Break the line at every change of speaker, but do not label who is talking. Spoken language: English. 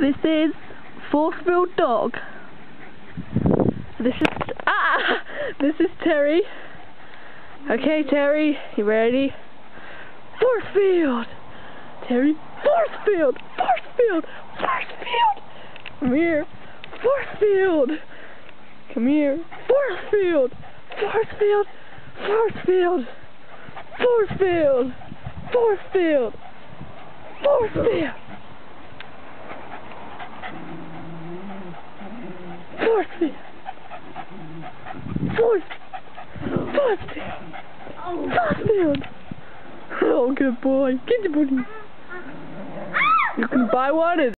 This is Forcefield Dog. This is ah. This is Terry. Okay, Terry, you ready? Forcefield. Terry, Forcefield, Forcefield, Forcefield. Come here, Forcefield. Come here, Forcefield, Forcefield, Forcefield, Forcefield, Forcefield, Forcefield. Forcefield. Force. Forcefield. Forcefield. Oh, good boy. Get the buddy. You can buy one